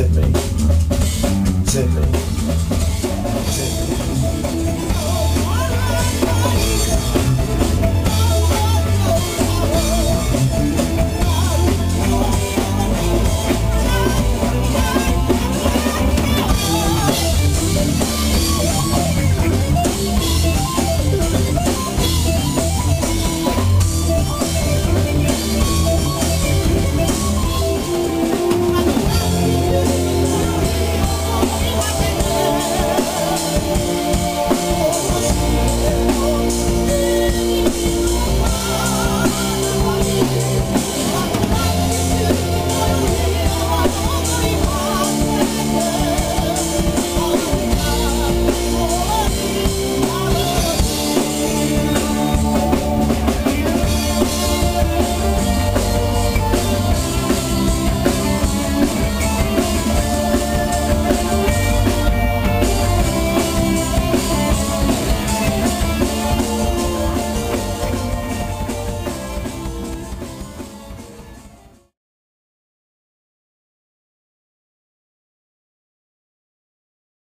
Sydney. Sydney.